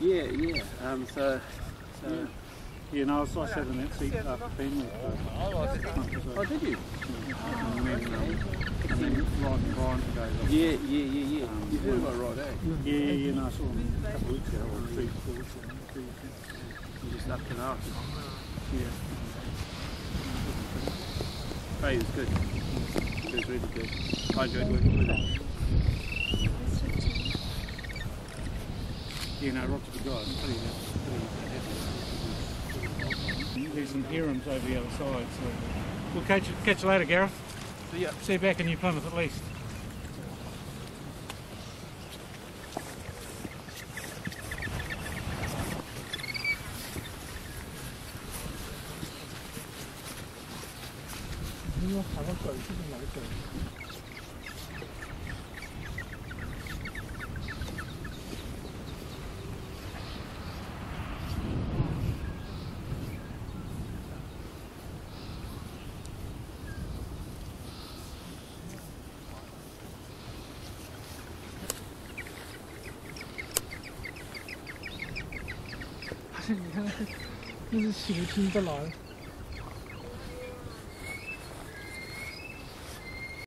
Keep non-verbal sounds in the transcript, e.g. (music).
Yeah, yeah. Um, so, so Yeah. Yeah, no, I was, I sat in that seat after Penrith. oh, did you? And then, um, and then Ryan Bryant goes off. Yeah, yeah, yeah, yeah. Um, you heard about right, eh? Yeah, yeah, yeah, no, I saw him a couple of weeks ago, or three, four weeks ago. three, You just up and up. Yeah. Oh, he was good. He was really good. I enjoyed working with him. you know, the guy, pretty, pretty There's some herons over the other side, so we'll catch you, catch you later, Gareth. See ya. See you back in New Plymouth at least. (laughs) 你看，那是血拼的狼。